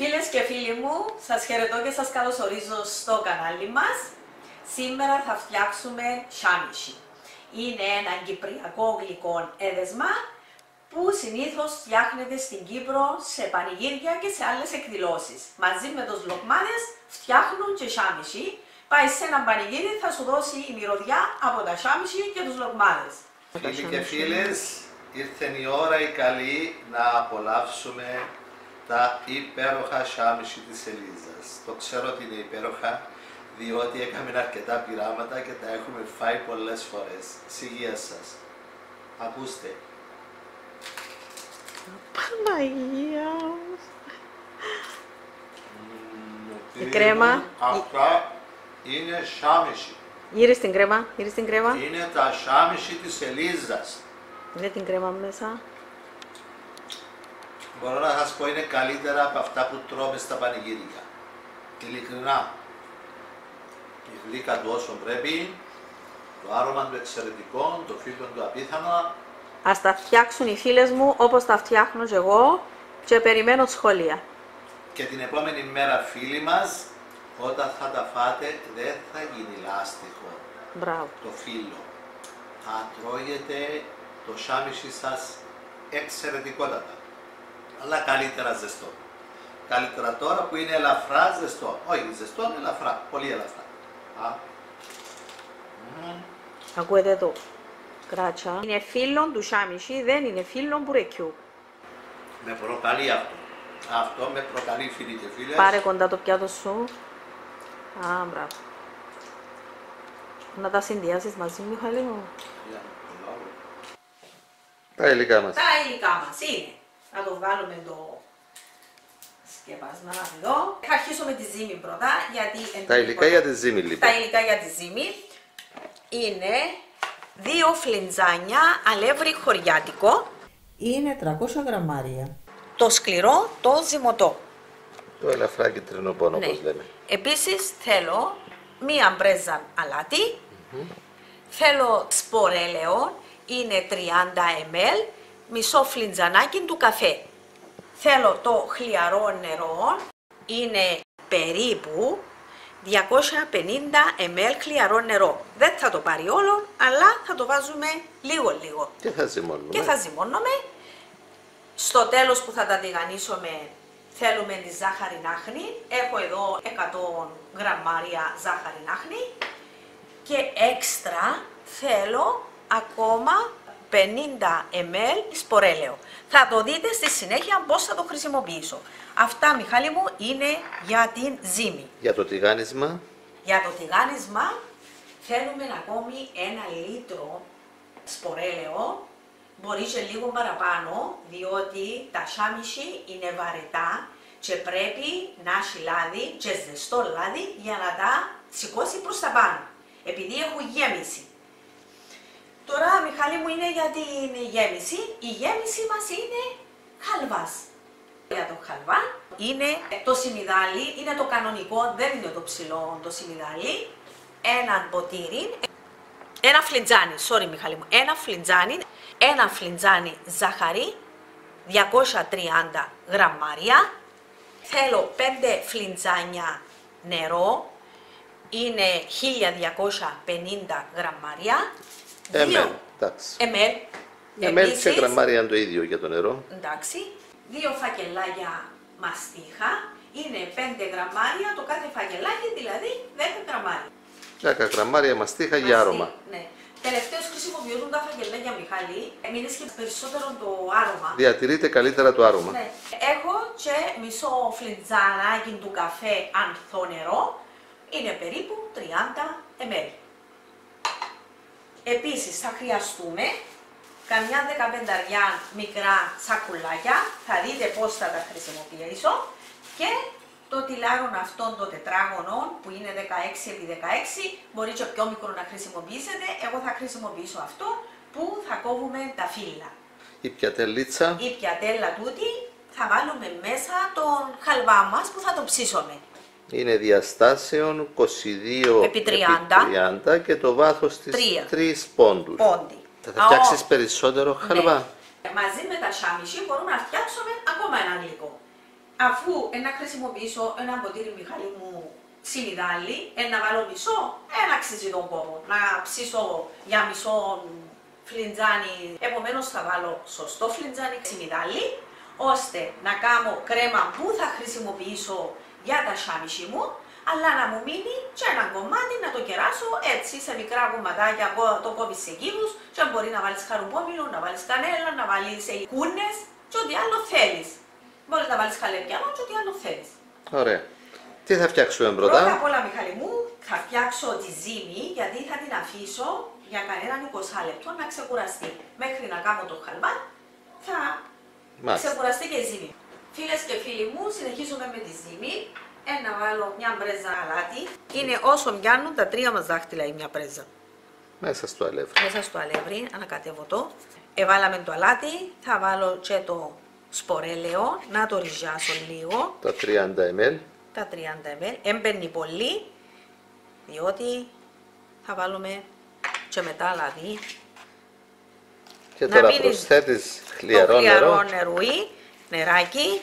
Φίλες και φίλοι μου, σας χαιρετώ και σας καλωσορίζω στο κανάλι μας. Σήμερα θα φτιάξουμε σάμιση. Είναι ένα κυπριακό γλυκό έδεσμα που συνήθως φτιάχνεται στην Κύπρο σε πανηγύρια και σε άλλες εκδηλώσεις. Μαζί με τους λοκμάδες φτιάχνουν και σάμιση. Πάει σε ένα πανηγύρι, θα σου δώσει η μυρωδιά από τα σάνιχι και τους λοκμάδες. Φίλοι και φίλες, ήρθε η ώρα η καλή να απολαύσουμε τα υπέροχα σάμιση της Ελίζας. Το ξέρω ότι είναι υπέροχα, διότι έκαμε αρκετά πειράματα και τα έχουμε φάει πολλές φορές. Συγεία σας. Ακούστε. Παναγίας. Μμμ, Η κρέμα. Αυτά είναι σάμιση. Γύρι την κρέμα, γύρι την κρέμα. Είναι τα σάμιση της Ελίζας. Είναι την κρέμα μέσα. Μπορώ να σας πω είναι καλύτερα από αυτά που τρώμε στα πανηγύρια. Ειλικρινά. Η γλύκα του όσο πρέπει, το άρωμα του εξαιρετικό, το φύλλο του απίθανο. Ας τα φτιάξουν οι φίλες μου όπως τα φτιάχνω και εγώ και περιμένω σχόλια. Και την επόμενη μέρα φίλοι μας, όταν θα τα φάτε, δεν θα γίνει λάστιχο Μπράβο. το φύλλο. Θα τρώγεται το σάμισι σας εξαιρετικότατα. Αλλά καλύτερα ζεστό. Καλύτερα τώρα που είναι ελαφρά ζεστό. Όχι ζεστό, είναι ελαφρά. Πολύ ελαφρά. Α. Μμμ. Ακούετε εδώ. Κράτσα. Είναι φίλον του σάμιση, δεν είναι φίλον μπουρεκιού. Με προκαλεί αυτό. Αυτό με προκαλεί φίλοι και φίλες. Πάρε κοντά το πιάτο σου. Α, μπράβο. Να τα συνδυάσεις μαζί, Μιχαλή μου. Για να προλάβω. Τα υλικά μας. Τα υλικά μας είναι. Να το βγάλουμε το σκεπάσμα εδώ. Θα αρχίσω με τη ζύμη πρώτα, γιατί... εν Τα υλικά τίποτα- για τη ζύμη λοιπόν. Τα υλικά για τη ζύμη είναι δύο φλιντζάνια αλεύρι χωριάτικο. Είναι 300 γραμμάρια. Το σκληρό, το ζυμωτό. Το ελαφρά κυτρινό πόνο Ναι. όπως λέμε. Επίσης θέλω μία μπρέζα αλάτι. Θέλω σπορέλαιο, είναι 30 ml, μισό φλιντζανάκι του καφέ. Θέλω το χλιαρό νερό, είναι περίπου 250 ml χλιαρό νερό. Δεν θα το πάρει όλο, αλλά θα το βάζουμε λίγο λίγο Και θα ζυμώνουμε. και θα ζυμώνουμε. Στο τέλος που θα τα τηγανίσουμε θέλουμε τη ζάχαρη νάχνη. Έχω εδώ 100 γραμμάρια ζάχαρη νάχνη και έξτρα θέλω ακόμα 50 ml σπορέλαιο. Θα το δείτε στη συνέχεια πώς θα το χρησιμοποιήσω. Αυτά, Μιχάλη μου, είναι για την ζύμη. Για το τηγάνισμα, Για το τηγάνισμα θέλουμε ακόμη ένα λίτρο σπορέλαιο, μπορεί και λίγο παραπάνω, διότι τα σάμιში είναι βαρετά και πρέπει να έχει λάδι και ζεστό λάδι για να τα σηκώσει προς τα πάνω, επειδή έχουν γέμιση. Τώρα, Μιχάλη μου, είναι για την γέμιση. Η γέμιση μας είναι χαλβάς. Για το χαλβά είναι το σιμιδάλι, είναι το κανονικό, δεν είναι το ψηλό το σιμιδάλι. Ένα ποτήρι, ένα φλιτζάνι, sorry Μιχάλη μου, ένα φλιτζάνι, ένα φλιτζάνι ζάχαρη, 230 γραμμάρια. Θέλω 5 φλιτζάνια νερό, είναι 1250 γραμμάρια. ML. Εντάξει. ML. ML και Επίσης, γραμμάρια είναι το ίδιο για το νερό. Εντάξει, δύο φακελάκια μαστίχα, είναι 5 γραμμάρια το κάθε φακελάκι, δηλαδή 10 γραμμάρια. 10 γραμμάρια μαστίχα για Μαστί- άρωμα. Ναι. Τελευταίως χρησιμοποιούν τα φακελάκια Μιχάλη, μείνεις και περισσότερο το άρωμα. Διατηρείται καλύτερα το άρωμα. Ναι. Έχω και μισό φλιτζανάκι του καφέ ανθό νερό, είναι περίπου 30 ml. Επίσης θα χρειαστούμε καμιά δεκαπενταριά μικρά σακουλάκια, θα δείτε πώς θα τα χρησιμοποιήσω. Και το τυλάρον αυτών των τετράγωνων που είναι 16 επί 16 μπορεί και πιο μικρό να χρησιμοποιήσετε, εγώ θα χρησιμοποιήσω αυτό που θα κόβουμε τα φύλλα. Η πιατελίτσα. Η πιατέλα τούτη θα βάλουμε μέσα τον χαλβά μας που θα το ψήσουμε. Είναι διαστάσεων 22 Επί 30. 30 και το βάθος της Τρία. 3 πόντους. Πόντι. Θα φτιάξεις περισσότερο χαλβά. Ναι. Μαζί με τα σάμιση μπορούμε να φτιάξουμε ακόμα ένα γλυκό. Αφού ε, να χρησιμοποιήσω ένα ποτήρι Μιχάλη μου σιμιδάλι, ε, να βάλω μισό, ε, να αξίζει τον κόπο. Να ψήσω για μισό φλιντζάνι, επομένως θα βάλω σωστό φλιντζάνι σιμιδάλι, ώστε να κάνω κρέμα που θα χρησιμοποιήσω για τα σάμιση μου, αλλά να μου μείνει και ένα κομμάτι να το κεράσω έτσι σε μικρά κομματάκια, μπο- το κόβεις σε κύβους και μπορεί να βάλεις χαρουμπόμιλο, να βάλεις κανέλα, να βάλεις ε, κούνες και ό,τι άλλο θέλεις. Μπορείς να βάλεις χαλεπιάνο και ό,τι άλλο θέλεις. Ωραία. Τι θα φτιάξουμε Πρώτα; Πρώτα. απ' όλα, Μιχάλη μου, θα φτιάξω τη ζύμη γιατί θα την αφήσω για κανέναν 20 λεπτό να ξεκουραστεί. Μέχρι να κάνω το χαλβά θα Μάλιστα. ξεκουραστεί και η ζύμη. Φίλες και φίλοι μου, συνεχίζουμε με τη ζύμη. Ένα βάλω μια μπρέζα αλάτι. Είναι όσο μοιάνουν τα τρία μας δάχτυλα η μια πρέζα. Μέσα στο αλεύρι. Μέσα στο αλεύρι, ανακατεύω το. Εβάλαμε το αλάτι, θα βάλω και το σπορέλαιο, να το ριζιάσω λίγο. Τα 30 ml. τα 30 ml. Έμπαινει πολύ, διότι θα βάλουμε και μετά λαδί. Και Να τώρα μείνει προσθέτεις το χλιαρό χλιαρό νερό. νερούι, νεράκι,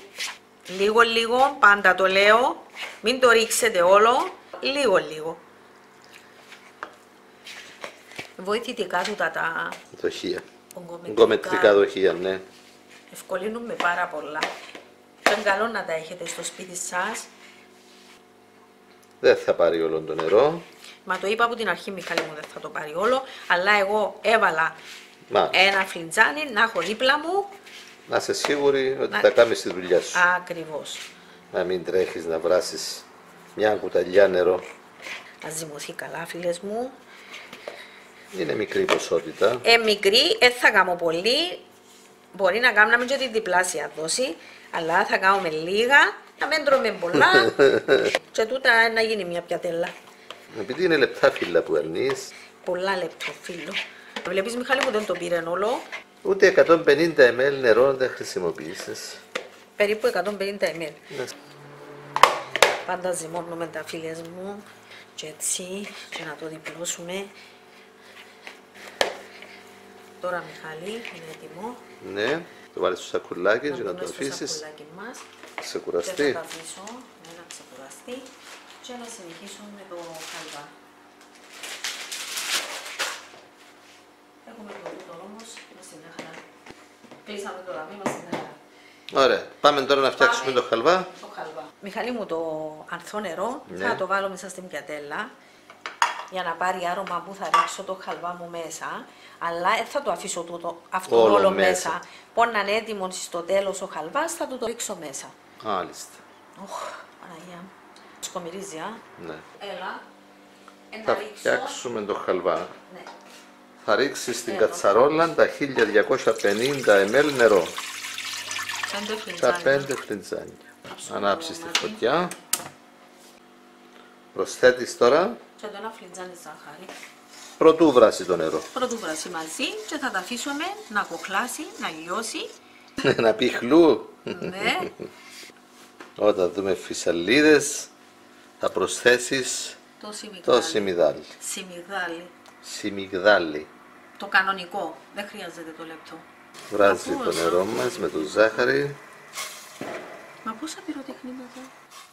λίγο λίγο, πάντα το λέω, μην το ρίξετε όλο, λίγο λίγο. Βοηθητικά του τα, τα Δοχεία. ογκομετρικά Γκομετρικά δοχεία, ναι. ευκολύνουν με πάρα πολλά. Είναι καλό να τα έχετε στο σπίτι σας. Δεν θα πάρει όλο το νερό. Μα το είπα από την αρχή, Μιχάλη μου, δεν θα το πάρει όλο. Αλλά εγώ έβαλα Μα, ένα φλιτζάνι να έχω δίπλα μου. Να είσαι σίγουρη ότι Να- θα κάνεις τη δουλειά σου. Ακριβώς. Να μην τρέχεις να βράσεις μια κουταλιά νερό. Να ζυμωθεί καλά, φίλες μου. Είναι μικρή ποσότητα. Ε, μικρή, δεν θα κάνω πολύ. Μπορεί να κάνουμε και τη διπλάσια δόση. Αλλά θα κάνουμε λίγα, να μην τρώμε πολλά. και τούτα να γίνει μια πιατέλα. Επειδή είναι λεπτά φύλλα που αρνείς, Πολλά λεπτό, φίλο. Βλέπεις, Μιχάλη μου, δεν το πήρε όλο. Ούτε 150 ml νερό δεν χρησιμοποιήσεις. Περίπου 150 ml. Ναι. Πάντα ζυμώνουμε τα φίλες μου και έτσι και να το διπλώσουμε. Τώρα Μιχάλη είναι έτοιμο. Ναι, το βάλεις στο σακουλάκι και να δούμε το στο αφήσεις σακουλάκι μας. Και θα ξεκουραστεί. τα αφήσω ναι, να ξεκουραστεί και να συνεχίσουμε με το χαλβά. Έχουμε το τούτο όμως, είμαστε μια χαρά. Κλείσαμε το λαβή, είμαστε μια χαρά. Ωραία, πάμε τώρα να φτιάξουμε Πάμε. το χαλβά. Το χαλβά. Μιχαλή μου το ανθό νερό Ναι. θα το βάλω μέσα στην πιατέλα για να πάρει άρωμα που θα ρίξω το χαλβά μου μέσα. Αλλά δεν θα το αφήσω τούτο, αυτό Όλο όλο, μέσα. μέσα. Πόν να είναι έτοιμο στο τέλος ο χαλβάς θα του το ρίξω μέσα. Μάλιστα. Οχ, Παναγία μου. Σκομυρίζει, α. Ναι. Έλα. Ε, Θα να ρίξω. φτιάξουμε το χαλβά. Ναι. Θα ρίξεις στην Έλα. κατσαρόλα τα 1250 ml νερό. Πέντε Τα φλιτζάνια. πέντε φλιτζάνια. Άψουμε Ανάψεις το τη μάτι. φωτιά. Προσθέτεις τώρα, Και το ένα φλιτζάνι ζάχαρη. πρωτού βράσει το νερό. Πρώτου βράσει μαζί και θα τα αφήσουμε να κοχλάσει, να λιώσει. να πει χλού. ναι. Όταν δούμε φυσαλίδες, θα προσθέσεις Το σιμιγδάλι. το σιμιδάλι. Σιμιγδάλι. Σιμιγδάλι. Το κανονικό. Δεν χρειάζεται το λεπτό. Βράζει Αφού το όσο- νερό μας με το ζάχαρη. Μα πόσα πυροτεχνήματα.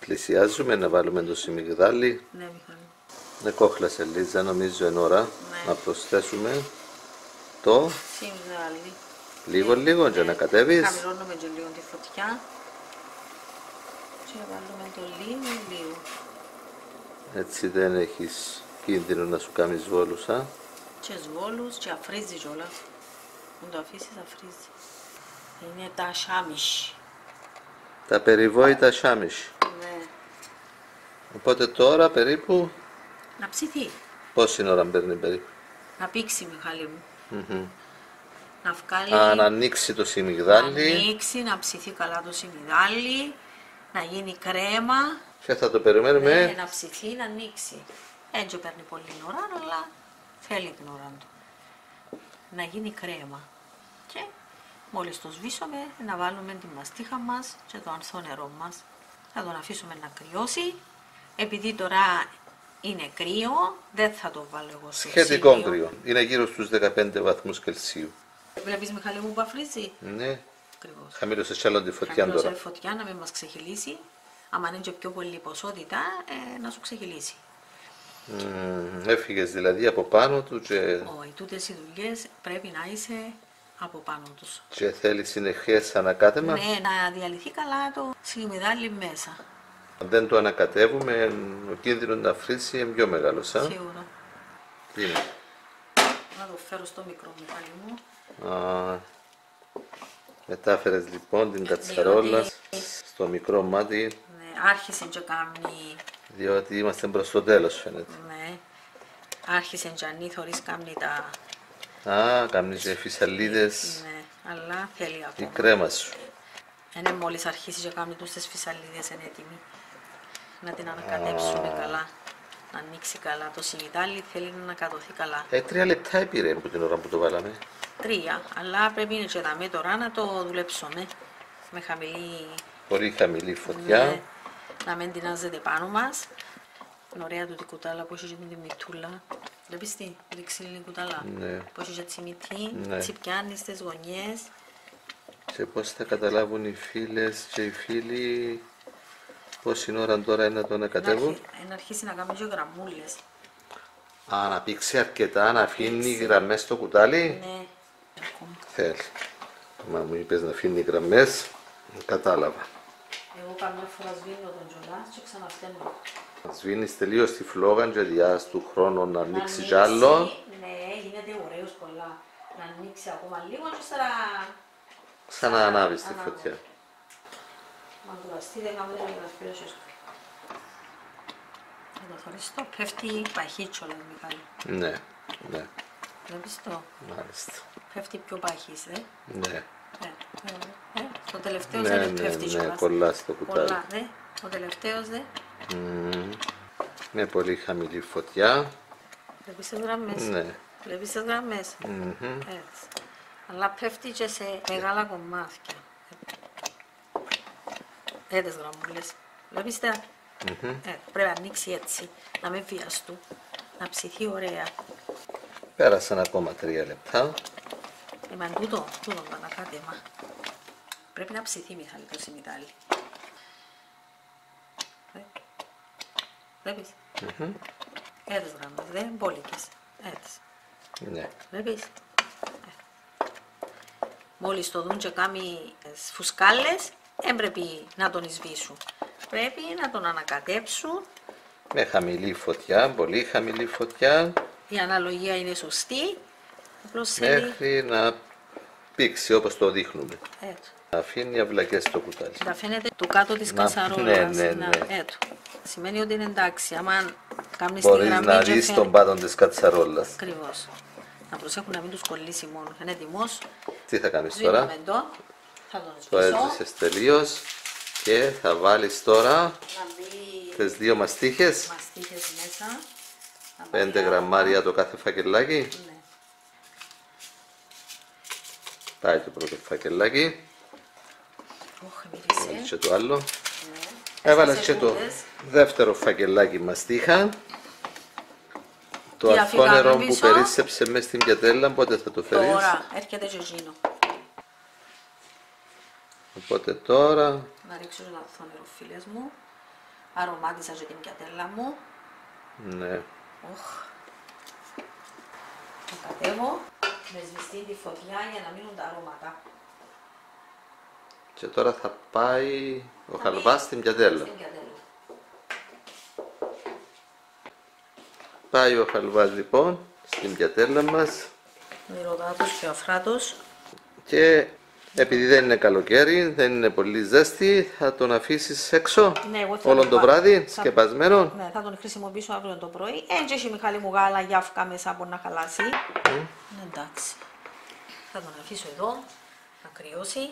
Πλησιάζουμε να βάλουμε το σιμιγδάλι. Ναι, Μιχάλη. Να κόχλασε Λίζα, νομίζω είναι ώρα Ναι. να προσθέσουμε το Σιμιγδάλι. λίγο λίγο και να κατέβεις. Χαμηλώνουμε και λίγο τη φωτιά. Και βάλουμε το λίγο λίγο. Έτσι δεν έχεις κίνδυνο να σου κάνεις βόλους, α. Και σβόλους και αφρίζει κιόλα. Αν το αφήσεις αφρίζει. Είναι τα σάμις. Τα περιβόητα σάμις. Ναι. Οπότε τώρα περίπου, Να ψηθεί. πόση ώρα παίρνει περίπου. Να πήξει, Μιχάλη μου. Μμμ. Να βγάλει... Α, να ανοίξει το να σιμιγδάλι ανοίξει, να ψηθεί καλά το σιμιδάλι, να γίνει κρέμα. και θα το περιμένουμε. Ναι, να ψηθεί, να ανοίξει. Έτσι παίρνει πολύ ώρα, αλλά θέλει την ώρα του. Να γίνει κρέμα. Και μόλις το σβήσουμε, να βάλουμε τη μαστίχα μας και το ανθό νερό μας. Θα τον αφήσουμε να κρυώσει. Επειδή τώρα είναι κρύο, δεν θα το βάλω εγώ στο Σχετικό ψυγείο. κρύο. Είναι γύρω στους 15 βαθμούς Κελσίου. Βλέπεις Μιχάλη μου που αφρίζει. Ναι. Ακριβώς. Χαμήλωσε κι άλλο τη φωτιά Χαμηλώσε τώρα. η φωτιά να μην μας ξεχυλήσει. Αν είναι και πιο πολύ ποσότητα, ε, να σου ξεχυλήσει. Μμμ, Έφυγες δηλαδή από πάνω τους και, Όχι, τούτες οι δουλειές πρέπει να είσαι από πάνω τους. και θέλεις συνεχές ανακάτεμα; Ναι, να διαλυθεί καλά το σιλιμιδάλι μέσα. Αν δεν το ανακατεύουμε, ο κίνδυνος να φρύσει είναι πιο μεγάλος. Α; Σίγουρα. Τι είναι; Να το φέρω στο μικρό μηχάλι μου. Α, μετάφερες λοιπόν την κατσαρόλα Διότι- στο μικρό μάτι, Ναι, άρχισε και κάνει, διότι είμαστε προς το τέλος φαίνεται. ναι, άρχισε και ανήθωρης κάνει τα, Α, κάνεις και φυσαλίδες, ναι, αλλά θέλει η ακόμα. κρέμα σου. Είναι μόλις αρχίσει και κάνει τους τις φυσαλίδες είναι έτοιμη. Να την ανακατέψουμε καλά. Να ανοίξει καλά. Το σιμιτάλι θέλει να ανακατωθεί καλά. Ε, τρία λεπτά έπειρε από την ώρα που το βάλαμε. Τρία, αλλά πρέπει να και δάμε τώρα να το δουλέψουμε. Με χαμηλή Πολύ χαμηλή φωτιά. Ναι, να μην τεινάζεται πάνω μας. Είναι ωραία τούτη κουτάλα που έχει και την μυτούλα. Βλέπεις τι, την ξύλινη κουτάλα; Ναι. Που έχει και τσιμητή, Ναι. τσιπιάνεις στις γωνιές. Και πώς θα καταλάβουν οι φίλες και οι φίλοι πόση ώρα τώρα είναι να το Να ανακατεύουν. αρχι- να αρχίσει να κάνει και γραμμούλες. Α, να πήξει αρκετά, να αφήνει γραμμές στο κουτάλι; Ναι, ακόμα. Θέλει. Μα μου είπες να αφήνει γραμμές, κατάλαβα. Εγώ καμιά φορά σβήνω τον τζολά και ξαναφταίνω. Σβήνεις τελείως τη φλόγα και διάς του χρόνου να Να ανοίξει κι άλλο. Ναι, γίνεται ωραίος πολλά. Να ανοίξει ακόμα λίγο και ύστερα Ξαναανάβεις τη Ανάβω. φωτιά. Μα κουραστεί, δεν κάνουμε την γραφείος Να το χωριστώ, πέφτει παχύτσο λέει Μιχάλη. Ναι, ναι, Βλέπεις το, μάλιστα. πέφτει πιο παχύς, δε. Ναι, Ε, ε, ε, το τελευταίο ναι, δεν ναι, πέφτει ναι, κιόλας. πολλά στο κουτάλι. Πολλά, δε. Ο τελευταίος, δε. Μμμ. Με πολύ χαμηλή φωτιά. Βλέπεις τις γραμμές. Ναι. Βλέπεις τις γραμμές. Μμμ. Έτσι. Αλλά πέφτει και σε μεγάλα κομμάτια. Ε, τις γραμμούλες. Βλέπεις τα; Ε, πρέπει να ανοίξει έτσι, να μην βιαστούν, να ψηθεί ωραία. Πέρασαν ακόμα τρία λεπτά. Ε, μα τούτο, τούτο το ανακάτεμα. Πρέπει να ψηθεί Μιχάλη το σιμιτάλι. Ε, Βλέπεις; Ε, τις γραμμές, δεν είναι μπόλικες. Έτσι. Ναι. Βλέπεις; Ε. Μόλις το δουν και κάνει τις φουσκάλες, δεν πρέπει να τον εισβήσουν. Πρέπει να τον ανακατέψουν. Με χαμηλή φωτιά, πολύ χαμηλή φωτιά, Η αναλογία είναι σωστή. Απλώς θέλει μέχρι να πήξει όπως το δείχνουμε. έτσι. Να αφήνει αυλακές στο κουτάλι. Να φαίνεται το κάτω της Να- κασαρόλας. ναι, ναι, να- ναι. έτσι. Σημαίνει ότι είναι εντάξει. Άμα κάνεις τη Μπορείς γραμμή να και δεις φαίνεται- τον πάτον της κατσαρόλας. Ακριβώς. Να προσέχουν να μην τους κολλήσει μόνο. Είναι έτοιμος. Τι θα κάνεις τώρα; Σβήνουμε το. Θα τον Το σβήσω. έσβησες τελείως και θα βάλεις τώρα Να μπει τις δύο μαστίχες, μαστίχες μέσα. Να 5 βάλει γραμμάρια το κάθε φακελάκι. Ναι. Πάει το πρώτο φακελάκι, Όχι, βάλεις μύρισε. και το άλλο. Ναι. Έβαλες Στις και το σεκούντες. δεύτερο φακελάκι μαστίχα. Το Τι αρχό αφήκαμε νερό που πίσω; περίσσεψε μέσα στην πιατέλα, πότε θα το φέρεις; Τώρα έρχεται και εκείνο. Οπότε τώρα Να ρίξω ένα το νερό φίλες μου. Αρωμάτισα και την πιατέλα μου. ναι, Οχ. Το κατέβω με σβηστή τη φωτιά για να μείνουν τα αρώματα. και τώρα θα πάει ο Θα χαλβάς μπει στην πιατέλα. Στην πιατέλα. Πάει ο χαλβάς λοιπόν στην πιατέλα μας Μυρωδάτος και αφράτος. και επειδή δεν είναι καλοκαίρι, δεν είναι πολύ ζέστη, θα τον αφήσεις έξω Ναι, εγώ θα όλο τον το βάλω. βράδυ, Θα- σκεπασμένο. Ναι, θα τον χρησιμοποιήσω αύριο το πρωί. Έτσι έχει Μιχάλη μου γάλα γιάφκα μέσα από να χαλάσει. Ναι, εντάξει. Θα τον αφήσω εδώ να κρυώσει.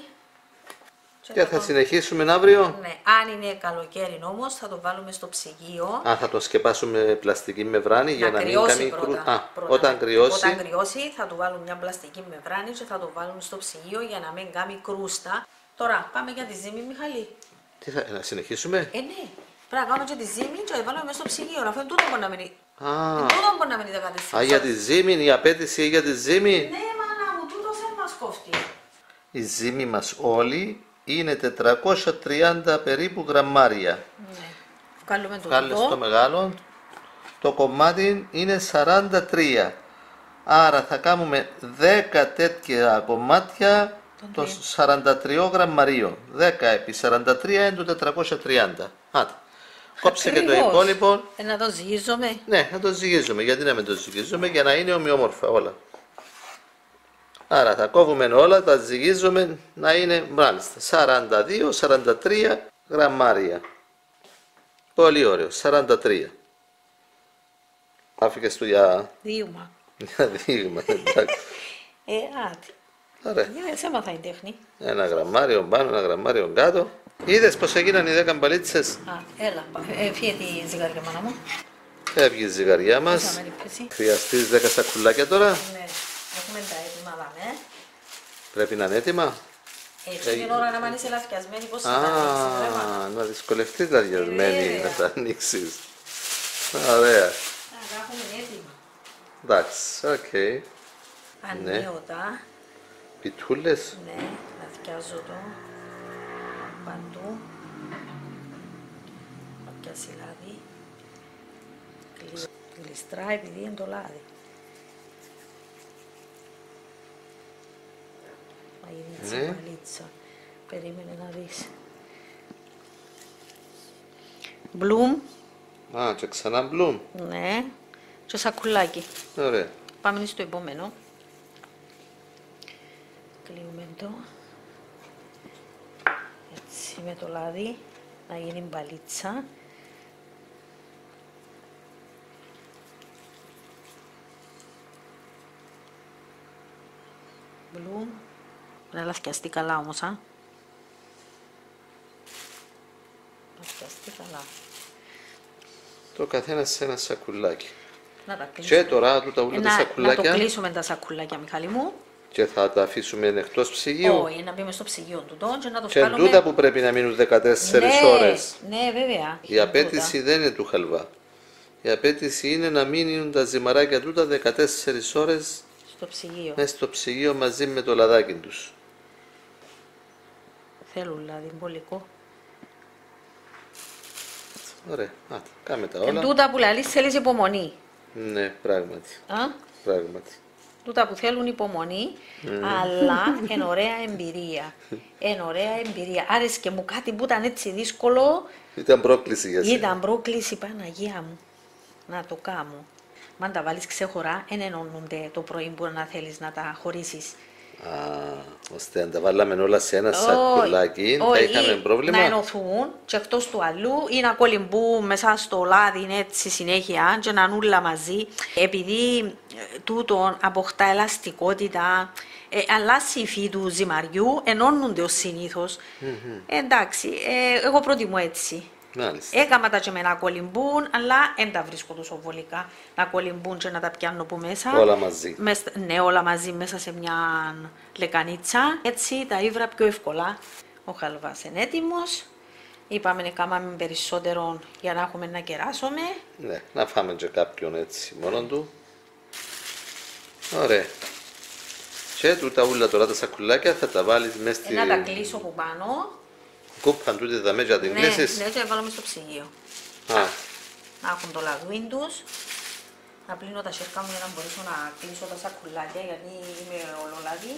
Και θα τον- συνεχίσουμε αύριο. Ναι, αν είναι καλοκαίρι όμω, θα το βάλουμε στο ψυγείο. Α, θα το σκεπάσουμε πλαστική μεμβράνη για να, μην κρυώσει κάνει πρώτα. κρού... Α, πρώτα. όταν κρυώσει, Όταν κρυώσει θα του βάλουμε μια πλαστική μεμβράνη και θα το βάλουμε στο ψυγείο για να μην κάνει κρούστα. Τώρα πάμε για τη ζύμη, Μιχαλή. τι θα, να συνεχίσουμε; Ε, ναι. Πρέπει να κάνουμε και τη ζύμη και να τη βάλουμε μέσα στο ψυγείο. Αυτό είναι τούτο μπορεί να μείνει. Α, Τούτο μπορεί να μείνει 14 α, για τη ζύμη, η απέτηση για τη ζύμη; Ναι, μάνα μου, τούτο δεν μας κόφτει. η ζύμη μας όλη είναι 430 περίπου γραμμάρια. Ναι. Βγάλουμε το Βγάλε δω. το μεγάλο. Το κομμάτι είναι 43. Άρα θα κάνουμε 10 τέτοια κομμάτια των 43 γραμμαρίων. 10 επί 43 είναι το 430. Άτε. Κόψε και το Ακριβώς. υπόλοιπο. Ε, να το ζυγίζουμε. Ναι, να το ζυγίζουμε. Γιατί να μην το ζυγίζουμε, για να είναι ομοιόμορφα όλα. Άρα θα κόβουμε όλα, τα ζυγίζουμε να είναι μάλιστα 42-43 γραμμάρια. Πολύ ωραίο, 43. Άφηκες του για, Δίωμα. για δείγμα, εντάξει. Ε, άτι. Ωραία. Για σε έμαθα η τέχνη. Ένα γραμμάριο πάνω, ένα γραμμάριο κάτω. Είδες πως έγιναν οι 10 μπαλίτσες; Α, έλα. Ε, φύγε τη ζυγαριά μάνα μου. Φεύγει η ζυγαριά Πόσα μας. με λείπει. Χρειαστείς 10 σακουλάκια τώρα. Ναι. Έχουμε τα έτοιμα δάμε. Πρέπει να είναι έτοιμα. Έτσι την ώρα να μ' αν είσαι λαθιασμένη, πώς θα τα ανοίξεις, βέβαια. Α, να δυσκολευτείς τα διασμένη Βέβαια. να τα ανοίξεις. Ωραία. Α, τα έχουμε έτοιμα. Εντάξει, οκ. Ναι. Ανοίγω τα. Πιτούλες. Ναι, λαθιάζω το. Παντού. Όποια λάδι. Κλει- Γλιστρά επειδή είναι το λάδι. Μα γίνει έτσι Ναι. μαλίτσα. Περίμενε να δεις. Μπλουμ, Α, και ξανά μπλουμ. ναι. Και σακουλάκι. Ωραία. Πάμε στο επόμενο. Κλείνουμε το. Έτσι με το λάδι να γίνει μπαλίτσα. Μπλουμ. Να λαθιαστεί καλά όμως, α. Λαθιαστεί καλά. Το καθένας σε ένα σακουλάκι. Να τα κλείσουμε. Και τώρα τούτα όλα Ε, τα να, να το σακουλάκια κλείσουμε τα σακουλάκια, Μιχάλη μου. και θα τα αφήσουμε εκτός ψυγείου. Όχι, να μπούμε στο ψυγείο του τον και να το Και βγάλουμε. τούτα που πρέπει να μείνουν 14 ναι, ώρες. Ναι, βέβαια. Η απέτηση δεν είναι του χαλβά. Η απέτηση είναι να μείνουν τα ζυμαράκια τούτα 14 ώρες Στο ψυγείο. μέσα στο ψυγείο μαζί με το λαδάκι τους. Θέλουν δηλαδή μπολικό. Ωραία. Άτε, κάμε τα Και όλα. τούτα που λέει θέλεις υπομονή. Ναι, πράγματι. Α; Πράγματι. Τούτα που θέλουν υπομονή, αλλά εν ωραία εμπειρία. Εν ωραία εμπειρία. Άρεσε και μου κάτι που ήταν έτσι δύσκολο, Ήταν πρόκληση για σένα. ήταν πρόκληση Παναγία μου. Να το κάνω. Μα αν τα βάλεις ξεχωρά, εν ενώνονται το πρωί που να θέλεις να τα χωρίσεις. Α, ώστε αν τα βάλαμε όλα σε ένα σακουλάκι, θα όχι, είχαμε πρόβλημα. Να ενωθούν και εκτός του αλλού ή να κολυμπούν μέσα στο λάδι είναι έτσι συνέχεια και να νουλα μαζί. Επειδή ε, τούτο αποκτά ελαστικότητα, ε, αλλάζει η φύση του ζυμαριού, ενώνονται ως συνήθως. Ε, εντάξει, ε, εγώ προτιμώ έτσι. Μάλιστα. Έκαμα τα και με να κολυμπούν, αλλά δεν τα βρίσκω τόσο βολικά. Να κολυμπούν και να τα πιάνω από μέσα. Όλα μαζί. Μες- ναι, όλα μαζί μέσα σε μια λεκανίτσα. Έτσι τα ήβρα πιο εύκολα. Ο χαλβάς είναι έτοιμος. Είπαμε να κάνουμε περισσότερο για να έχουμε να κεράσουμε. Ναι, να φάμε και κάποιον έτσι μόνο του. Ωραία. Και τούτα ούλα τώρα τα σακουλάκια θα τα βάλεις μέσα Ε, στη να τα κλείσω από πάνω. Κούπα τούτη θα μέσα την Ναι, κλείσεις. ναι, και να βάλουμε στο ψυγείο. Α, Να έχουν το λαδούιν τους. Να πλύνω τα σέρκα μου για να μπορέσω να κλείσω τα σακουλάκια γιατί είμαι ολολάδι.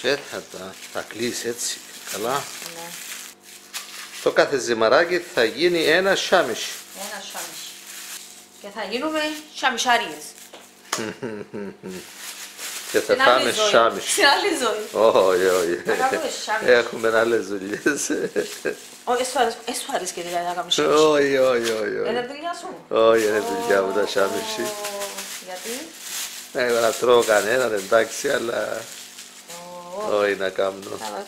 και θα τα, τα κλείσεις έτσι καλά. Ναι, Το κάθε ζυμαράκι θα γίνει ένα σάμισι. ένα σάμισι. Και θα γίνουμε σαμισάριες. Και θα Στην άλλη φάμε ζωή. σάμισι. Στην άλλη ζωή. Όχι, όχι. Θα κάνουμε σάμισι. Έχουμε άλλες δουλειές. Όχι, εσύ σου αρέσει- εσύ σου αρέσει και δηλαδή να κάνεις σάμισι. Όχι, όχι, όχι. Είναι όχι. δουλειά σου; Όχι, είναι δουλειά μου τα σάμισι. Ω, Γιατί; Δεν να τρώω κανέναν εντάξει, αλλά Ω, όχι να κάνω. καλά.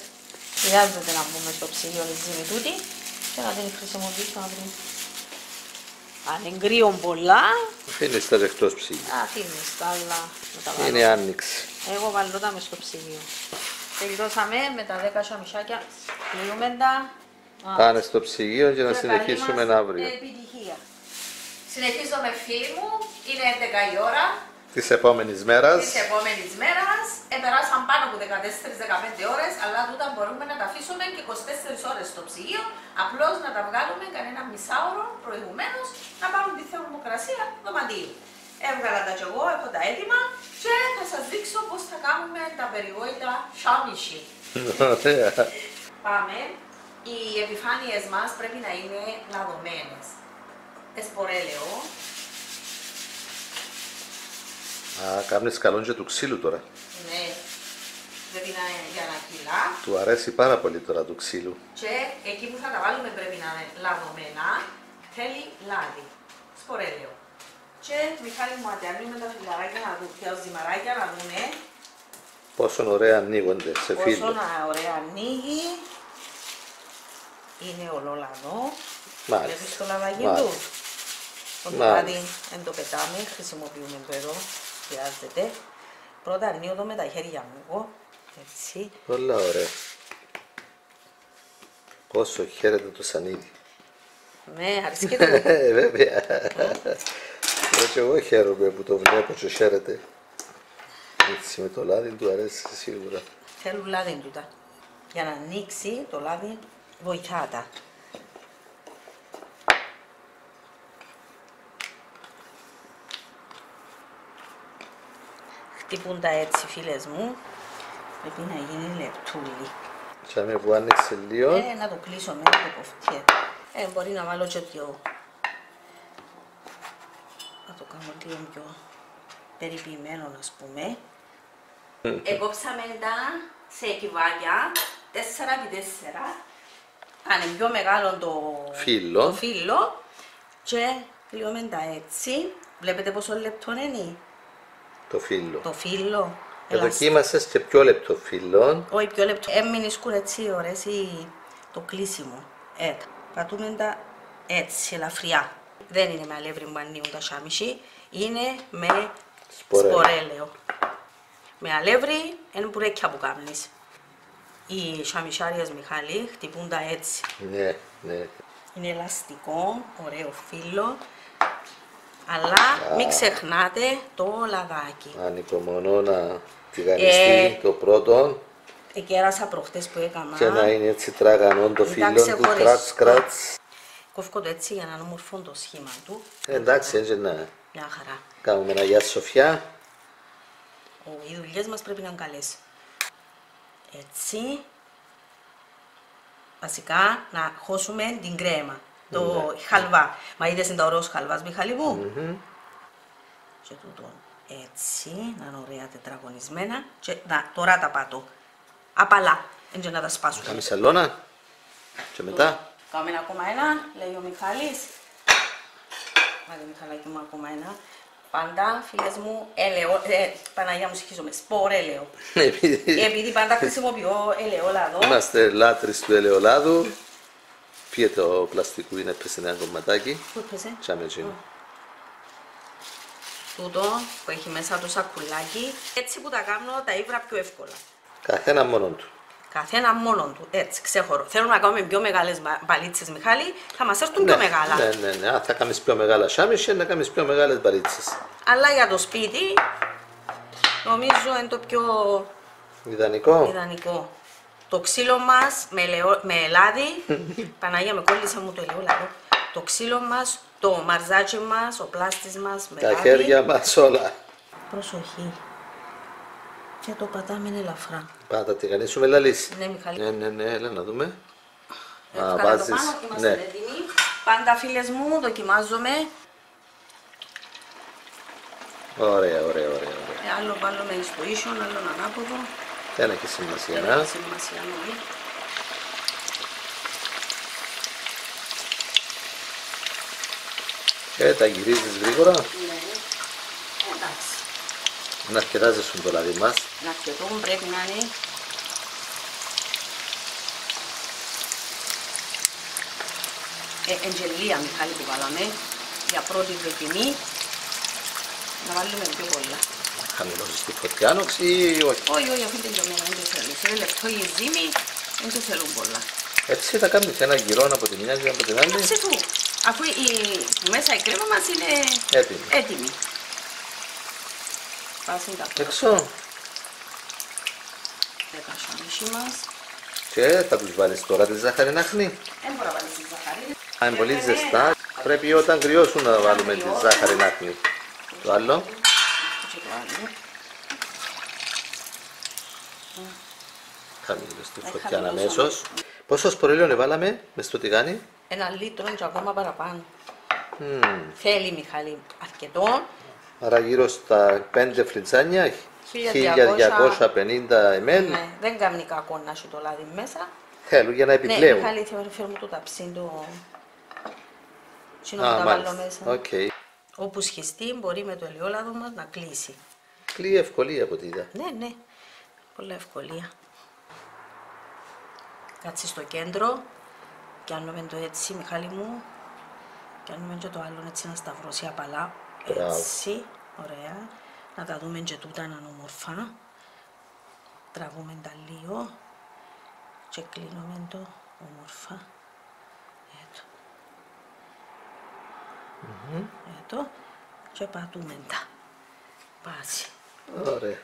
Χρειάζεται να μπούμε στο ψυγείο λιζίνη τούτη και να την χρησιμοποιήσουμε αύριο. Αν είναι κρύο πολλά, Αφήνεις τα εκτός ψυγείου. αφήνεις τα άλλα να τα βάλω. Είναι άνοιξη. Εγώ βάλω τα μες στο ψυγείο. Τελειώσαμε με τα 10 σαμισάκια. Κλείουμε τα. Α, Πάνε στο ψυγείο και να και συνεχίσουμε καλή μας αύριο. Επιτυχία. Συνεχίζουμε φίλοι μου. Είναι 11 η ώρα. Της επόμενης μέρας. της επόμενης μέρας. Επεράσαν πάνω από 14-15 ώρες, αλλά τούτα μπορούμε να τα αφήσουμε και 24 ώρες στο ψυγείο. Απλώς να τα βγάλουμε κανένα μισάωρο προηγουμένως να πάρουν τη θερμοκρασία δωματίου. Έβγαλα τα κι εγώ, έχω τα έτοιμα και θα σας δείξω πώς θα κάνουμε τα περιβόητα σάμιში. Ωραία. Πάμε. Οι επιφάνειες μας πρέπει να είναι λαδωμένες. Εσπορέλαιο, Α, κάνεις καλό και του ξύλου τώρα. ναι, πρέπει να είναι για ένα κιλά. Του αρέσει πάρα πολύ τώρα του ξύλου. Και εκεί που θα τα βάλουμε πρέπει να είναι λαδωμένα, θέλει λάδι, σπορέλαιο. Και Μιχάλη μου ατιάνουμε τα φιλαράκια να δούμε, τα ζυμαράκια να δούμε Πόσο ωραία ανοίγονται σε πόσο φίλο. να ωραία ανοίγει. Είναι ολόλαδο. Μάλιστα. Βλέπεις το λαδάκι Μάλιστα. του; Το Μάλιστα. λάδι δεν το πετάμε, χρησιμοποιούμε το εδώ, χρειάζεται. Πρώτα ανοίγω το με τα χέρια μου εγώ, έτσι. Όλα ωραία. Πόσο χαίρεται το σανίδι. Ναι, αρέσκεται μου. Ε, Βέβαια. Έτσι εγώ χαίρομαι που το βλέπω και χαίρεται. Έτσι με το λάδι του αρέσει σίγουρα. Θέλουν λάδι τούτα. Για να ανοίξει το λάδι βοηθά τα. Χτυπούν τα έτσι φίλες μου. Πρέπει να γίνει λεπτούλι. Και με που άνοιξε λίγο, Ε, να το κλείσω με το κοφτιέ. Ε, μπορεί να βάλω και πιο... Να το κάνω λίγο πιο περιποιημένο, ας πούμε. Εκόψαμε τα σε κυβάκια, 4x4. Πάνε πιο μεγάλο το Φύλλο. το φύλλο και κλείουμε τα έτσι. Βλέπετε πόσο λεπτό είναι το φύλλο. το φύλλο. Και δοκίμασες και πιο λεπτό φύλλο. Όχι πιο λεπτό. Έμεινε σκουρετσί, ωραίες η- το κλείσιμο. Ε, πατούμε τα έτσι, ελαφριά. Δεν είναι με αλεύρι που ανοίγουν τα σάμιση, είναι με Σπορέλαιο. σπορέλαιο. Με αλεύρι είναι μπουρέκια που κάνεις. Οι σαμισάριες Μιχάλη χτυπούν τα έτσι. Ναι, ναι. Είναι ελαστικό, ωραίο φύλλο. Αλλά μην ξεχνάτε το λαδάκι. Ανυπομονώ να τηγανιστεί Ε. το πρώτο Εκέρασα προχτές που έκανα. και να είναι έτσι τραγανό το Ήταν φύλλο του, ξεχωριστό. κράτς κράτς. Κόφκω το έτσι για να είναι όμορφο το σχήμα του. Ε, εντάξει, έτσι να Μια χαρά. κάνουμε ένα γεια Σοφιά. Ο, οι δουλειές μας πρέπει να είναι καλές. Έτσι. Βασικά να χώσουμε την κρέμα. Το Ναι. χαλβά. Μα είδες είναι τα ωραίο χαλβά, Μιχαλή μου. Και τούτο έτσι, να είναι ωραία τετραγωνισμένα. Και να, τώρα τα πάτω. Απαλά. Έτσι να τα σπάσουμε. Κάμε σαλόνα και μετά. Κάμε ακόμα ένα, λέει ο Μιχάλης. Άντε Μιχαλάκι μου ακόμα ένα. Πάντα, φίλες μου, έλαιο, ε, Παναγιά μου συγχύζομαι, σπορέλαιο. Επειδή Επειδή πάντα χρησιμοποιώ ελαιόλαδο, είμαστε λάτρεις του ελαιολάδου, πιε το πλαστικού είναι πέσει ένα κομματάκι. πού έπαιζε, Τσάμε εκείνο. τούτο που έχει μέσα το σακουλάκι, έτσι που τα κάνω τα ύβρα πιο εύκολα. Καθένα μόνο του. Καθένα μόνο του, έτσι, ξέχωρο. Θέλουν να κάνουμε πιο μεγάλες μπα- μπαλίτσες, Μιχάλη, θα μας έρθουν πιο μεγάλα. Ναι, ναι, ναι. Αν θα κάνεις πιο μεγάλα σάμισια, να κάνεις πιο μεγάλες μπαρίτσες. Αλλά για το σπίτι, νομίζω είναι το πιο Ιδανικό. Ιδανικό. Το ξύλο μας με, ελαιό- με ελάδι, Παναγία με κόλλησε μου το ελαιόλαδο, το ξύλο μας, το μαρζάκι μας, ο πλάστης μας με Τα λάδι. χέρια μας όλα. Προσοχή. Και το πατάμε ελαφρά. Πάτα τηγανίσουμε λαλής. Ναι, Μιχαλή. Ναι, ναι, ναι, έλα να δούμε. Έβγαλα Α, το βάζεις, πάνω, είμαστε ναι. έτοιμοι. Πάντα φίλες μου, δοκιμάζομαι. Ωραία, ωραία, ωραία. ωραία. Ε, άλλο βάλουμε στο ίσιο, άλλο ανάποδο. Δεν έχει σημασία, Δεν να. έχει σημασία, ναι. Ε, τα γυρίζεις γρήγορα. Ναι. Εντάξει. Να αρκετάζεσαι το λάδι μας. Να αρκετό πρέπει να είναι ε, εντζελία Μιχάλη που βάλαμε για πρώτη δοκιμή να βάλουμε πιο πολλά. Χαμηλώσεις τη φωτιά, όξη ή όχι; Όχι, όχι, αφού τελειωμένα δεν το θέλω. Σε λεπτό η ζύμη δεν το θέλουν πολλά. Έτσι θα κάνεις ένα γυρό από τη μια και από την άλλη. Εντάξει του, αφού η, που μέσα η κρέμα μας είναι Έτοιμη. έτοιμη. Πάση τα Έξω. δέκα σαμίσι μας. Και θα τους βάλεις τώρα τη ζάχαρη άχνη. Δεν μπορεί να βάλεις τη ζαχαρή. Αν είναι πολύ Ε, ζεστά, πρέπει όταν κρυώσουν να βάλουμε τη κρυώσουν. ζάχαρη άχνη. Το άλλο. Και το άλλο. Χαμηλό στη Ε, φωτιά χαμηλώσαμε. αμέσως. Πόσο σπορέλαιο βάλαμε μες στο τηγάνι; Ένα λίτρο και ακόμα παραπάνω. Μμμ. Θέλει Μιχάλη αρκετό. Άρα γύρω στα 5 φλιτζάνια, 1250 1250 ml. Ναι, δεν κάνει κακό να σου το λάδι μέσα. Θέλουν για να Ναι, επιπλέουν. Μιχάλη, θέλω φέρω μου το ταψί το... Σύνο Α, που τα βάλω μάλιστα. μέσα. Οκ. Όπου σχιστεί μπορεί με το ελαιόλαδο μας να κλείσει. Κλείει ευκολία από ό,τι είδα. Ναι, ναι. Πολλά ευκολία. Κάτσε στο κέντρο. Κάνουμε το έτσι, Μιχάλη μου. Κάνουμε και το άλλο έτσι να σταυρώσει απαλά. Μπράβο. Έτσι. Ωραία. Να τα δούμε και τούτα να είναι όμορφα. Τραβούμε τα λίγο. Και κλείνουμε το όμορφα. Έτσι. Έτσι. Και πατούμε τα. Πάση. Ωραία.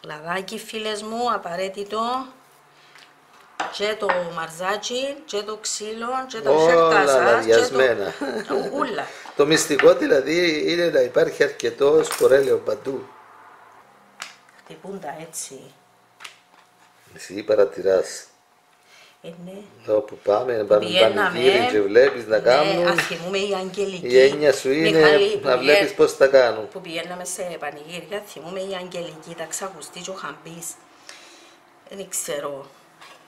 Λαδάκι φίλες μου, απαραίτητο. Και το μαρζάκι, και το ξύλο, και τα Όλα σέρτα σας. λαδιασμένα. Και το... Ούλα. Το μυστικό δηλαδή είναι να υπάρχει αρκετό σπορέλαιο παντού. Χτυπούν τα έτσι. Εσύ παρατηράς. Ε, ναι. Εδώ που πάμε, να πάμε Πηγαίναμε. πανηγύρι και βλέπεις να Ναι, κάνουν. αθυμούμε η Αγγελική. Η έννοια σου είναι Μιχάλη, που να πηγα- βλέπεις πώς τα κάνουν. Που πηγαίναμε σε πανηγύρια, θυμούμε η Αγγελική, τα ξακουστεί και ο Χαμπής. Δεν ξέρω.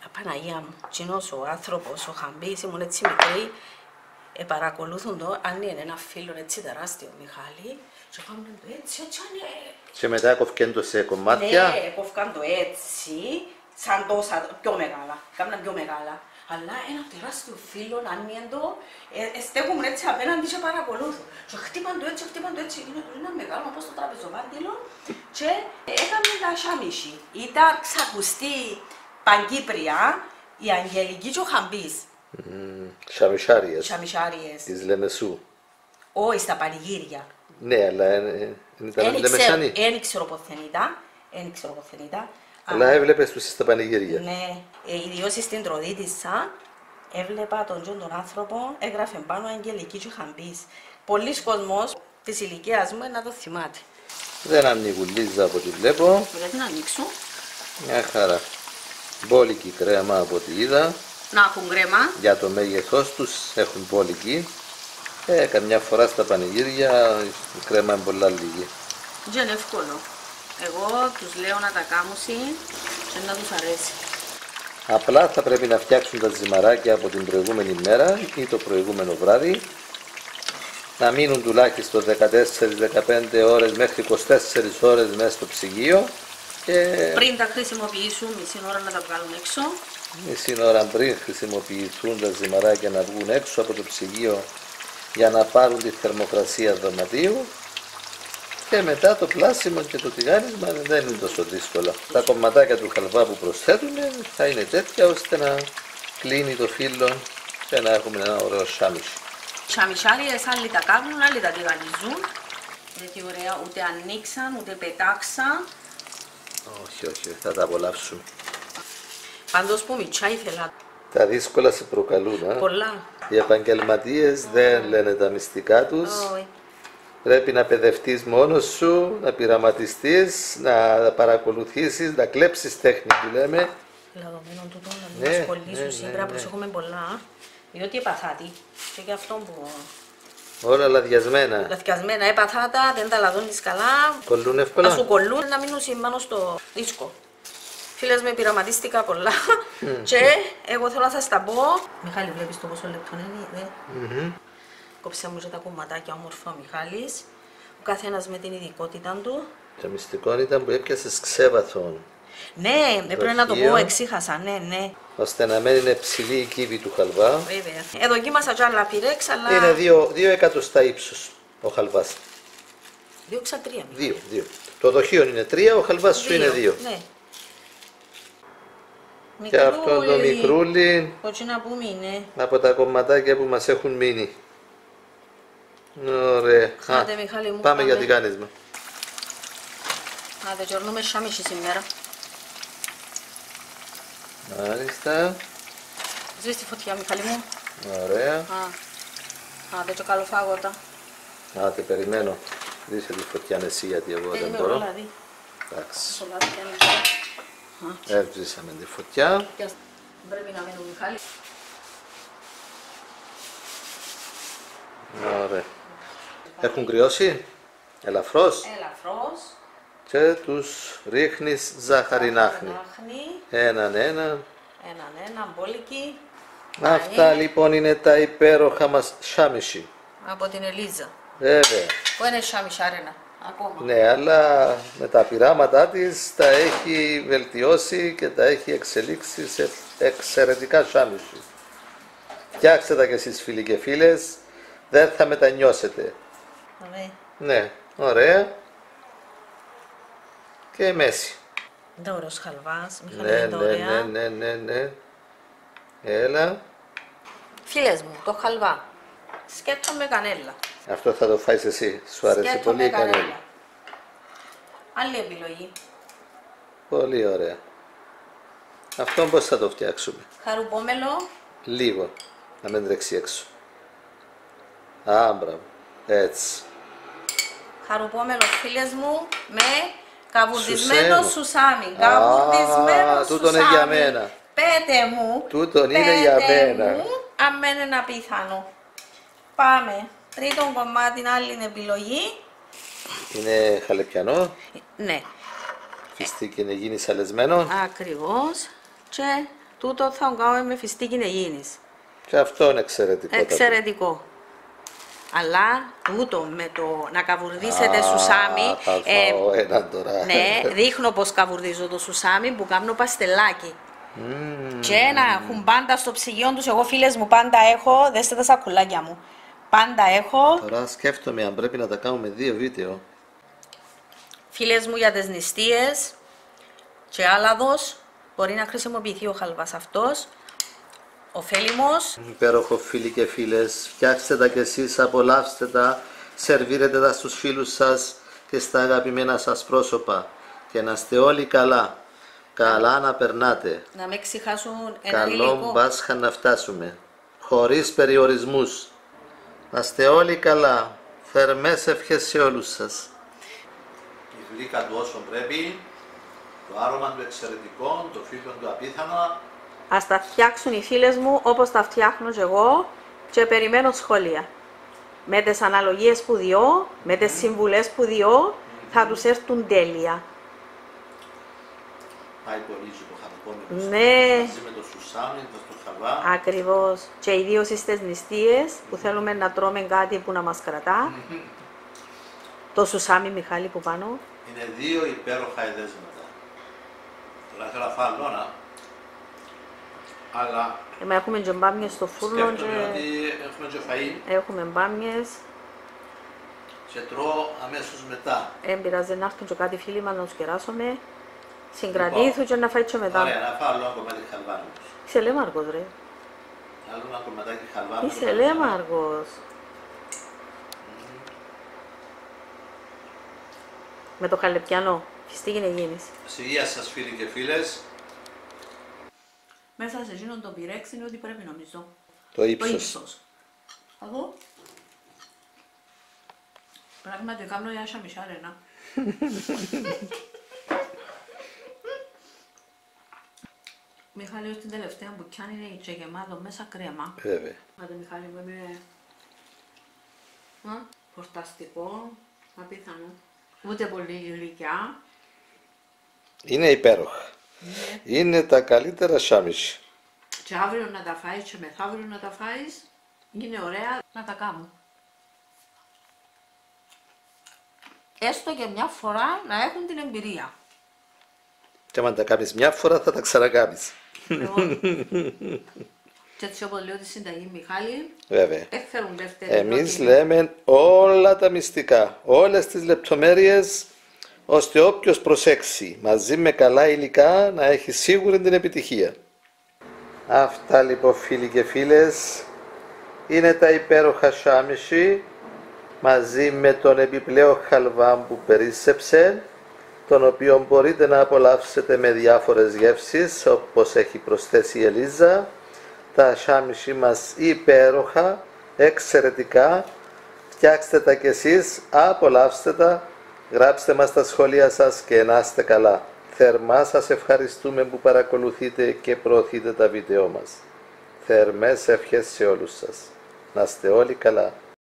Απαναγία μου, κοινός ο άνθρωπος, ο Χαμπής, ήμουν έτσι μικρή, ε, παρακολούθουν το, αν είναι ένα φίλο έτσι τεράστιο, Μιχάλη, και κάνουν το έτσι, έτσι, αν είναι Και μετά κοφκέν το σε κομμάτια. ναι, κόφκαν το έτσι, σαν τόσα, πιο μεγάλα, κάμουν πιο μεγάλα. Αλλά ένα τεράστιο φύλλο, αν είναι το, ε, ε, στέκουν έτσι απέναντι και παρακολούθουν. Και χτύπαν το έτσι, χτύπαν το έτσι, είναι το ένα μεγάλο όπως το τραπεζοβάντιλο και έκαμε τα σάμιση. Ήταν ξακουστή παγκύπρια η Αγγελική και ο Χαμπής, Μμμ, Σαμισάριες σαμισάριες. της Λεμεσού. Όχι στα πανηγύρια. Ναι, αλλά ε, ε, δεν ήταν Δεν Λεμεσάνη. ξέρω, δεν ξέρω πότε ήταν, δεν ξέρω πότε ήταν. Αλλά έβλεπες τους στα πανηγύρια. Ναι, ε, ιδίως στην Τροοδίτισσα έβλεπα τον Τζον τον άνθρωπο, έγραφε πάνω Αγγελική και Χαμπής. Πολλοί κόσμος της ηλικίας μου να το θυμάται. Δεν ανοίγουν Ελίζα από ό,τι βλέπω. Πρέπει να ανοίξω, Μια χαρά. Μπόλικη κρέμα από ό,τι είδα. να έχουν κρέμα. Για το μέγεθός τους έχουν μπόλικη. Ε, καμιά φορά στα πανηγύρια η κρέμα είναι πολλά λίγη. Δεν είναι εύκολο. Εγώ τους λέω να τα κάνουν και να τους αρέσει. Απλά θα πρέπει να φτιάξουν τα ζυμαράκια από την προηγούμενη μέρα ή το προηγούμενο βράδυ. Να μείνουν τουλάχιστον 14-15 ώρες μέχρι 24 ώρες μέσα στο ψυγείο και Πριν τα χρησιμοποιήσουν, μισή ώρα να τα βγάλουν έξω. μισή ώρα πριν χρησιμοποιηθούν τα ζυμαράκια να βγουν έξω από το ψυγείο για να πάρουν τη θερμοκρασία δωματίου και μετά το πλάσιμο και το τηγάνισμα δεν είναι τόσο δύσκολα. Τα κομματάκια του χαλβά που προσθέτουν θα είναι τέτοια ώστε να κλείνει το φύλλο και να έχουμε ένα ωραίο σάμισι. Σαμισάριες άλλοι τα κάνουν, άλλοι τα τηγανιζούν. Είναι τι ωραία, ούτε ανοίξαν, ούτε πετάξαν. Όχι, όχι, θα τα απολαύσουμε. Πάντως που μητσά ήθελα Τα δύσκολα σε προκαλούν. Α. πολλά. Οι επαγγελματίες δεν λένε τα μυστικά τους. Όχι. Πρέπει να παιδευτείς μόνος σου, να πειραματιστείς, να παρακολουθήσεις, να κλέψεις τέχνη που λέμε. Λαδωμένο τούτο, να μην Ναι, ασχολήσουν ναι, ναι, σήμερα, ναι. προσέχουμε πολλά. Διότι επαθάτη. Και γι' αυτό που Όλα λαδιασμένα. λαθιασμένα έπαθάτα, δεν τα λαδώνεις καλά, Κολλούν θα εύκολα. σου κολλούν να μείνουν πάνω στο δίσκο. Φίλες με πειραματίστηκα πολλά και εγώ θέλω να σας τα πω. Μιχάλη βλέπεις το πόσο λεπτό είναι, δε. Μμμ. Κόψε μου και τα κομματάκια όμορφα ο Μιχάλης. Ο καθένας με την ειδικότητα του. Το μυστικό ήταν που έπιασες ξέβαθον, Ναι, έπρεπε να το Δοχείο. πω, εξήχασα, ναι, ναι, ώστε να μένει είναι ψηλή η κύβη του χαλβά. βέβαια. Ε, δοκίμασα κι άλλα πυρέξ, αλλά... Είναι δύο, δύο εκατοστά ύψος ο χαλβάς. Δύο ξατρία. Δύο, δύο. Το δοχείο είναι τρία, ο χαλβάς σου είναι δύο. Ναι. Και αυτό το μικρούλι Όχι να πούμε είναι. από τα κομματάκια που μας έχουν μείνει. Ωραία. Άντε, Α, Μιχάλη μου, πάμε για πάμε. τηγάνισμα. Άντε, γιορνούμε σάμιση σήμερα. Μάλιστα. Σβήσει τη φωτιά, Μιχάλη μου. Ωραία. Α, άντε, και καλοφάγωτα. Άτε, περιμένω. Δείσε τη φωτιά εσύ γιατί εγώ Ε, δεν είμαι μπορώ. όλα δει. Εντάξει. Στο λάδι πιάνει τώρα. Έβρισαμε τη φωτιά. Και ας- Πρέπει να μείνει ο Μιχάλη. Ωραία. Έχουν κρυώσει; Ελαφρώς; Ελαφρώς. Και τους ρίχνεις ζαχαρινάχνη. Ζαχαρινάχνη. Έναν έναν. Έναν έναν, μπόλικη. Αυτά λοιπόν είναι τα υπέροχα μας σάμισι. Από την Ελίζα. Βέβαια. Πού είναι σάμι σάρενα. Ακόμα. Ναι, αλλά με τα πειράματά της τα έχει βελτιώσει και τα έχει εξελίξει σε εξαιρετικά σάμισι. Φτιάξτε τα κι εσείς φίλοι και φίλες, δεν θα μετανιώσετε. Ωραία. Ναι, ωραία. Και μέση. Είναι ωραίος χαλβάς. Μιχάλη, Ναι, είναι ναι, ωραία. ναι, ναι, ναι, ναι. Έλα. Φίλες μου, το χαλβά. Σκέτο με κανέλα. Αυτό θα το φάεις εσύ. Σου αρέσει Σκέτο πολύ με η κανέλα. κανέλα. Άλλη επιλογή. Πολύ ωραία. Αυτό πώς θα το φτιάξουμε; Χαρουπόμελο. Λίγο. Να μην τρέξει έξω. Α, μπράβο. Έτσι. Χαρουπόμελο φίλες μου με καβουρδισμένο Σουσέμ. σουσάμι. Καβουρδισμένο τούτον σουσάμι. είναι για μένα. Πέτε μου. Τούτον είναι πέτε για μένα. Μου, αν μένει ένα πιθανό. Πάμε. Τρίτον κομμάτι, άλλη είναι επιλογή. Είναι χαλεπιανό. Ναι, Φιστίκι είναι γίνει σαλεσμένο. ακριβώς. Και τούτο θα κάνουμε με φιστίκι νεγίνης. Και αυτό είναι εξαιρετικό. Εξαιρετικό. Αλλά τούτο με το να καβουρδίσετε σουσάμι. Θα ε, φάω έναν τώρα. ναι, δείχνω πως καβουρδίζω το σουσάμι που κάνω παστελάκι. Μμμ. Και να έχουν πάντα στο ψυγείο τους, εγώ φίλες μου πάντα έχω, δέστε τα σακουλάκια μου. Πάντα έχω, Τώρα σκέφτομαι αν πρέπει να τα κάνουμε δύο βίντεο. φίλες μου για τις νηστείες και άλαδος, μπορεί να χρησιμοποιηθεί ο χαλβάς αυτός. Ωφέλιμος, Υπέροχο φίλοι και φίλες, φτιάξτε τα κι εσείς, απολαύστε τα, σερβίρετε τα στους φίλους σας και στα αγαπημένα σας πρόσωπα και να είστε όλοι καλά. Καλά να περνάτε. να μην ξεχάσουν ένα Καλό υλικό. Πάσχα να φτάσουμε. Χωρίς περιορισμούς. Να είστε όλοι καλά. Θερμές ευχές σε όλους σας. Η γλύκα του όσο πρέπει, το άρωμα του εξαιρετικό, το φύλλο του απίθανο, Ας τα φτιάξουν οι φίλες μου όπως τα φτιάχνω και εγώ και περιμένω σχόλια. Με τις αναλογίες που διώ, με τις συμβουλές που διώ, θα τους έρθουν τέλεια. πάει πολύ στο χαροπόμελο. Ναι. Μαζί με το σουσάμι, το στο χαβά. Ακριβώς. Και ιδίως στις νηστείες που θέλουμε να τρώμε κάτι που να μας κρατά. Το σουσάμι Μιχάλη που πάνω. Είναι δύο υπέροχα εδέσματα. Τώρα θέλω να φάω άλλονα, αλλά Εμείς έχουμε και μπάμιες στο φούρνο σκέφτομαι και ότι έχουμε και φαΐ έχουμε μπάμιες. και τρώω αμέσως μετά. Δεν πειράζει να έρθουν και κάτι φίλοι μας να τους κεράσουμε. Συγκρατήθου και να φάει και μετά. Ωραία, να φάω άλλο ένα κομμάτι χαλβάνου. Είσαι λέμαργος ρε. Άλλο ένα κομματάκι χαλβάνου. Είσαι λέμαργος. Με το χαλεπιανό. Φιστή είναι γίνεις. Συγεία σας φίλοι και φίλες. Μέσα σε εκείνον το πυρέξ είναι ότι πρέπει νομίζω. Το ύψος. Θα δω. Πράγματι κάνω η Άσα Μισάρενα. Μιχάλη, ως την τελευταία που πιάνει είναι και γεμάτο μέσα κρέμα. Βέβαια. Άντε Μιχάλη μου είναι Α, χορταστικό, απίθανο. Ούτε πολύ γλυκιά. Είναι υπέροχα. Είναι τα καλύτερα σάμισι. Και αύριο να τα φάεις και μεθαύριο να τα φάεις, είναι ωραία να τα κάνω. Έστω και μια φορά να έχουν την εμπειρία. Και αν τα κάνεις μια φορά θα τα ξανακάνεις. Λοιπόν, και έτσι όπως λέω τη συνταγή Μιχάλη, Βέβαια. δεν θέλουν δεύτερη Εμείς πρώτη. λέμε όλα τα μυστικά, όλες τις λεπτομέρειες, ώστε όποιος προσέξει μαζί με καλά υλικά να έχει σίγουρη την επιτυχία. Αυτά λοιπόν φίλοι και φίλες είναι τα υπέροχα σάμισι μαζί με τον επιπλέον χαλβά που περίσσεψε τον οποίο μπορείτε να απολαύσετε με διάφορες γεύσεις όπως έχει προσθέσει η Ελίζα. Τα σάμισι μας υπέροχα, εξαιρετικά. Φτιάξτε τα κι εσείς, απολαύστε τα γράψτε μας τα σχόλια σας και να είστε καλά. Θερμά σας ευχαριστούμε που παρακολουθείτε και προωθείτε τα βίντεο μας. Θερμές ευχές σε όλους σας. Να είστε όλοι καλά